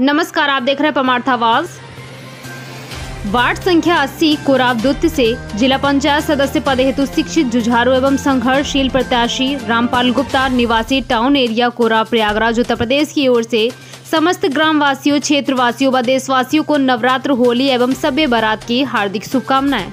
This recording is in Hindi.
नमस्कार, आप देख रहे हैं परमार्थ आवाज़। वार्ड संख्या 80 कोराब दुत्त से जिला पंचायत सदस्य पद हेतु शिक्षित जुझारू एवं संघर्षशील प्रत्याशी रामपाल गुप्ता, निवासी टाउन एरिया कोराब प्रयागराज, उत्तर प्रदेश की ओर से समस्त ग्रामवासियों, क्षेत्रवासियों व देशवासियों को नवरात्र, होली एवं सभ्य बारात की हार्दिक शुभकामनाएँ।